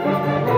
Música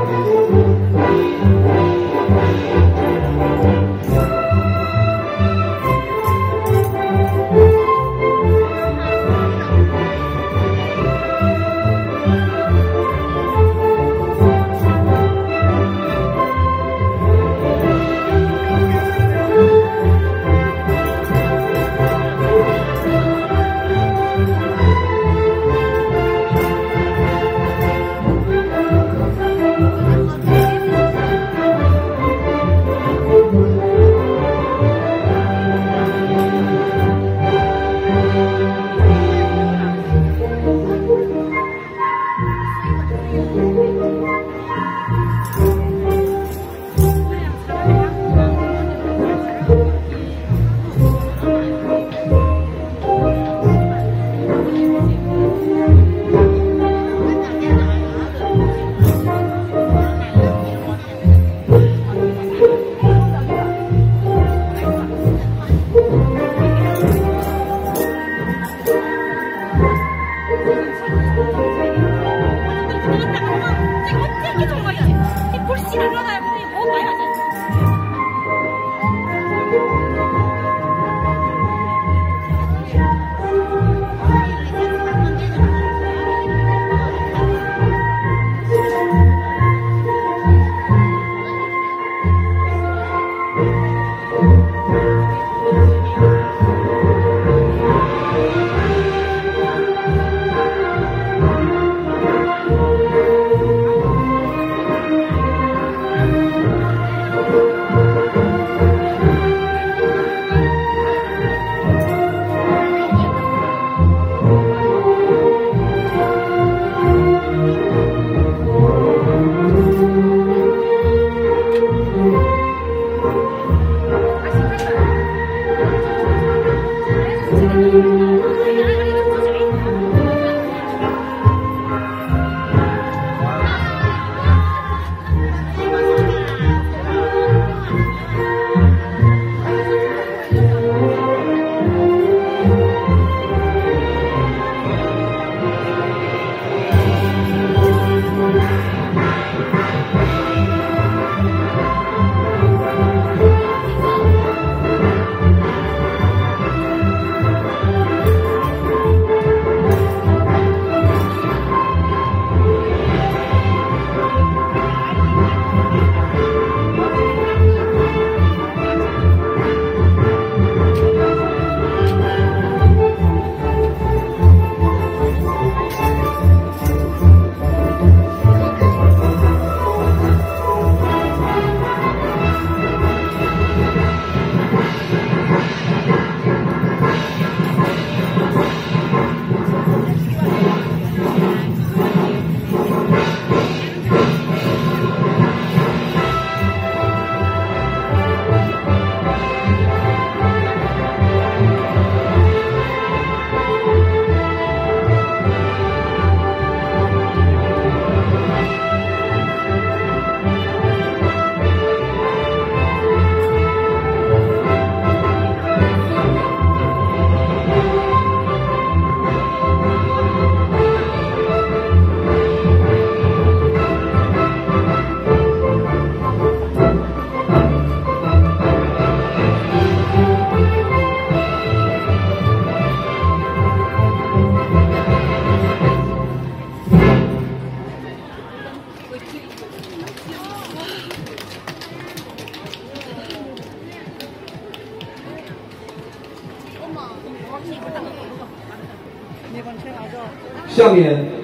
下面。